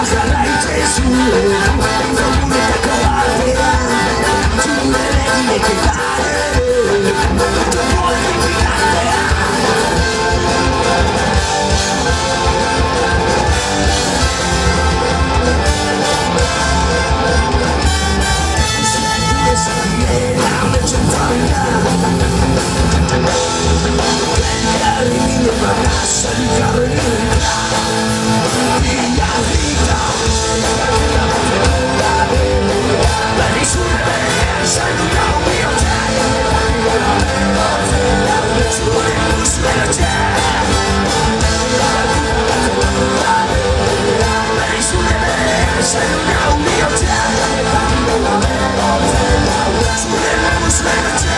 i'm waiting Thank you. Slim down, kneel down. Slim.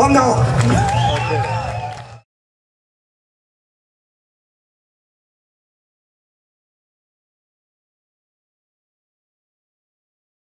我告。